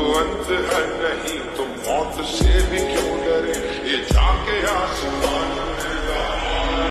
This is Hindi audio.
तो भगवंत है नहीं तो मौत से भी